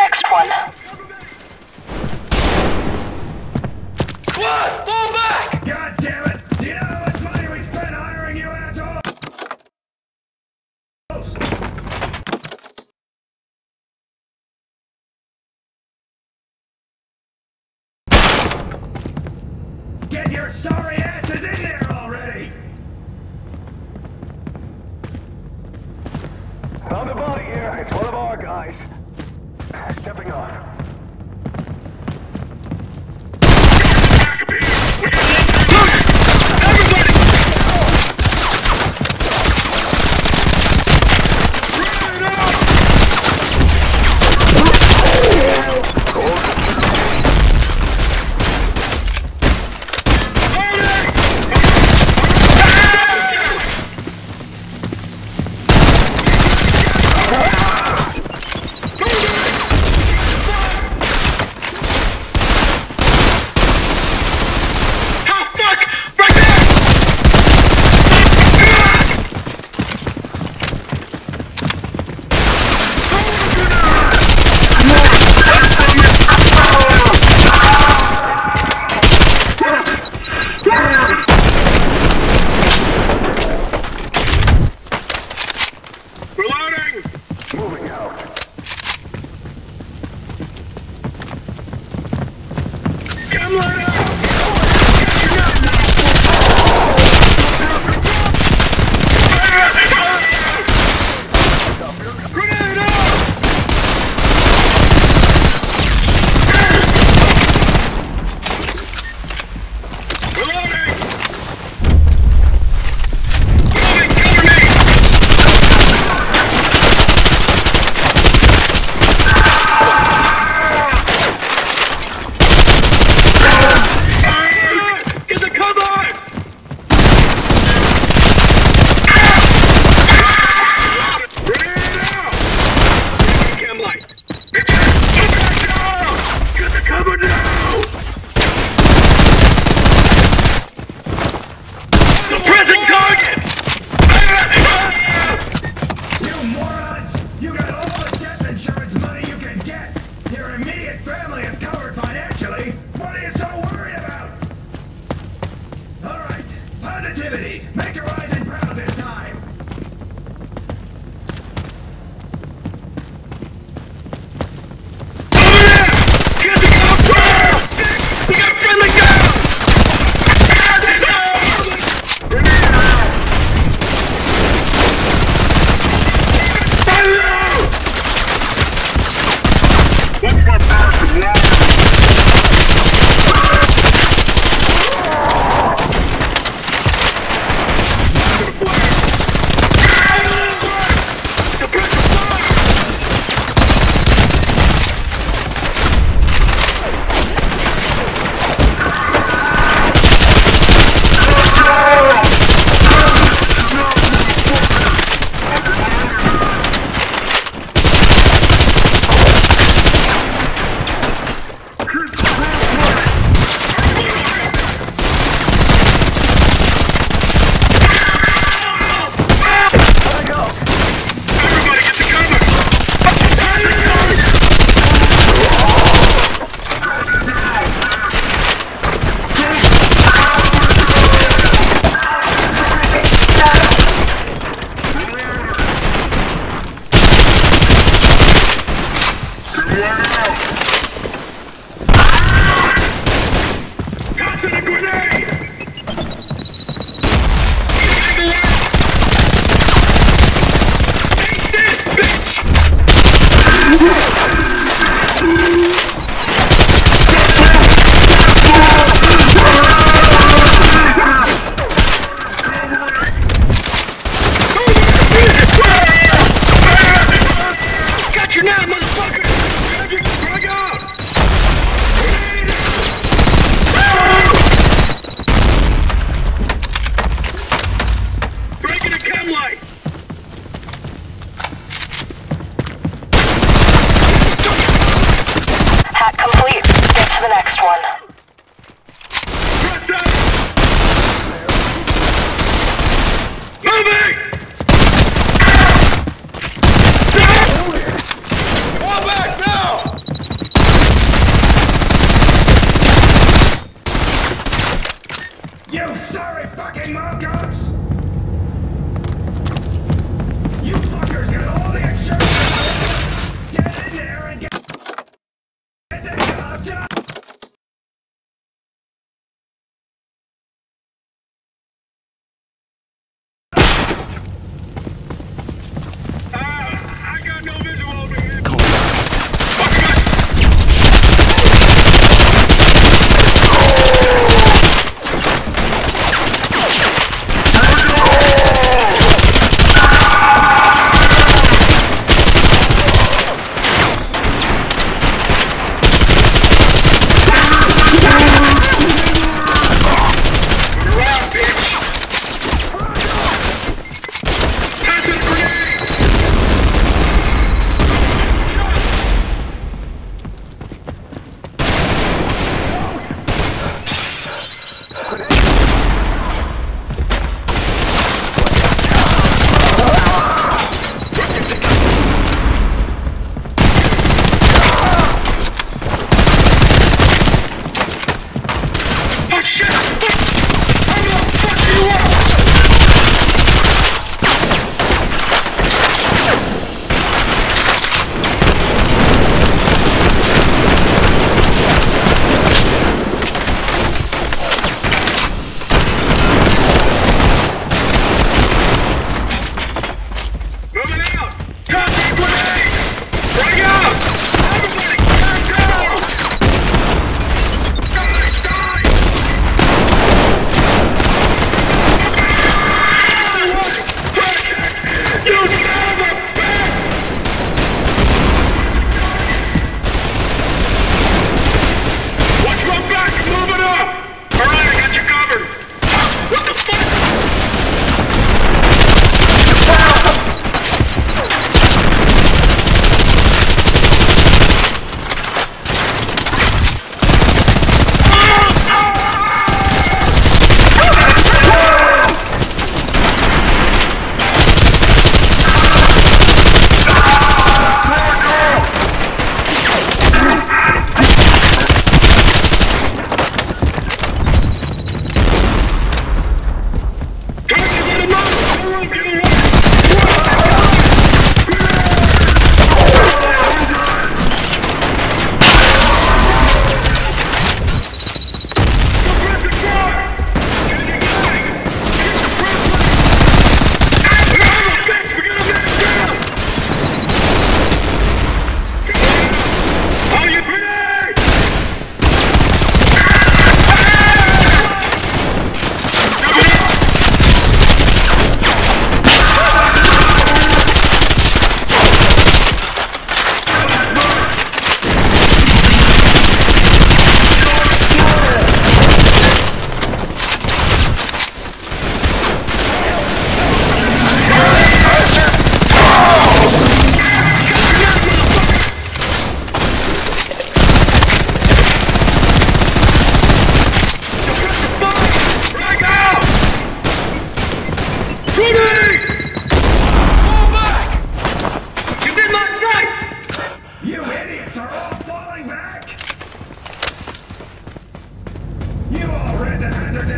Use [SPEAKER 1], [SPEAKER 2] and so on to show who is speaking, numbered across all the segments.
[SPEAKER 1] next one.
[SPEAKER 2] Squad, fall back!
[SPEAKER 3] God damn it! Do you know how much money we spent hiring you assholes? Get your sorry asses in there already!
[SPEAKER 4] Found a body here. It's one of our guys. Stepping off.
[SPEAKER 3] You
[SPEAKER 4] sorry fucking mongoose!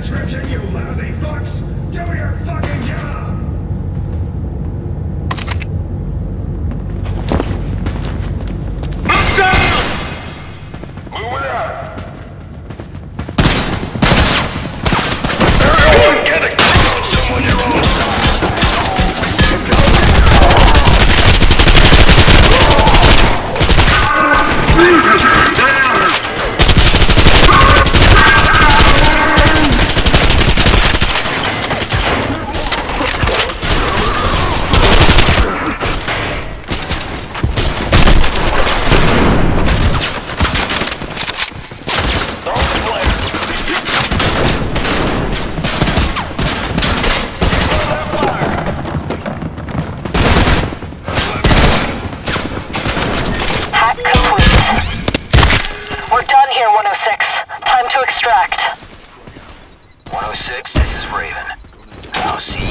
[SPEAKER 4] description, you lousy fucks! Do your fucking job!
[SPEAKER 1] tracked. 106,
[SPEAKER 5] this is Raven. Now see